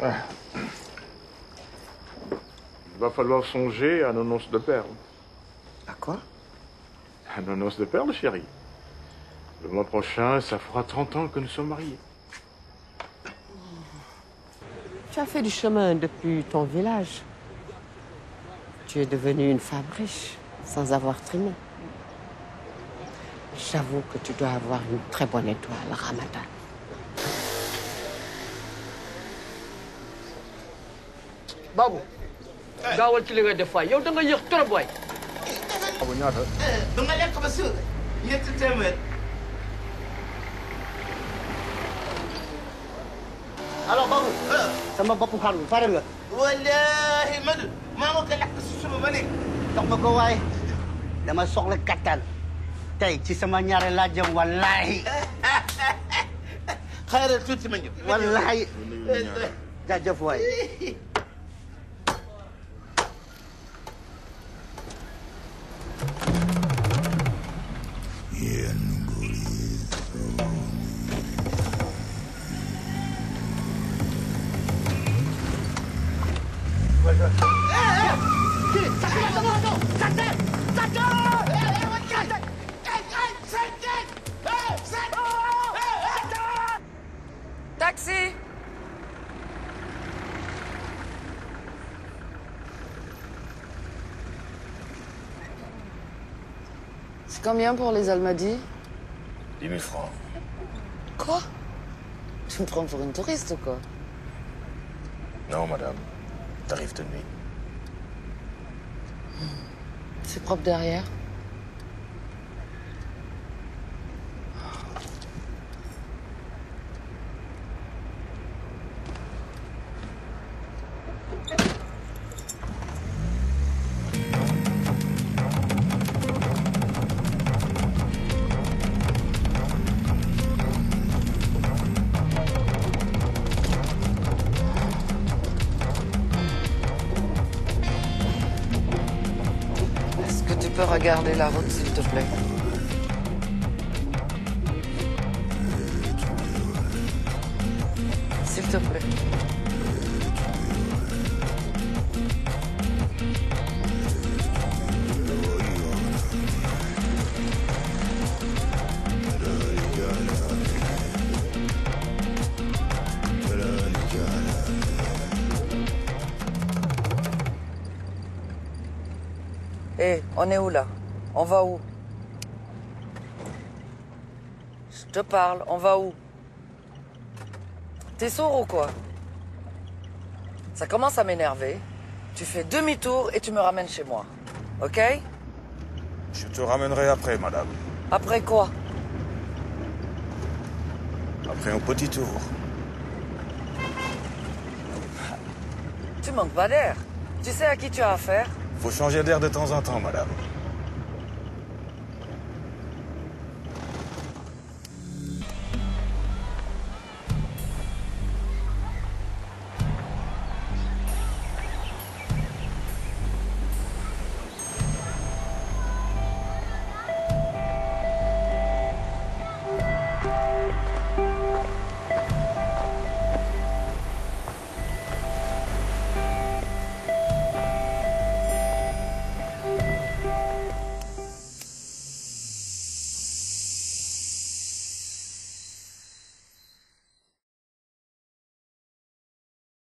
Il va falloir songer à nos noces de perles. À quoi? À nos noces de perles, chérie. Le mois prochain, ça fera 30 ans que nous sommes mariés. Tu as fait du chemin depuis ton village. Tu es devenue une femme riche sans avoir trimé. J'avoue que tu dois avoir une très bonne étoile, Ramadan. Babu gaawal ci li nga def waay. Yow da nga yéex trop waay. Abu ñaata? Ba nga lekk ba suur. Ñetti téeméer. Alors Babou sama bopp xar bi pare nga. Wallahi Madu maa ma ko lakk si suba ba léegi. Dox ma ko waaye dama soxla kattan. Tey ci sama ñaare laa jëm wallahi xaaral tuuti ma ñëw. Wallahi jaajëf waay. Taxi C'est combien pour les Almadies? 10 000 francs. Quoi? Tu me prends pour une touriste ou quoi Non, madame. Tarif de nuit. C'est propre derrière. Peux regarder la route, s'il te plaît S'il te plaît. Hé, on est où là? On va où? Je te parle, on va où? T'es sourd ou quoi? Ça commence à m'énerver. Tu fais demi-tour et tu me ramènes chez moi. Ok? Je te ramènerai après, madame. Après quoi? Après un petit tour. Tu manques pas d'air. Tu sais à qui tu as affaire? Faut changer d'air de temps en temps, madame.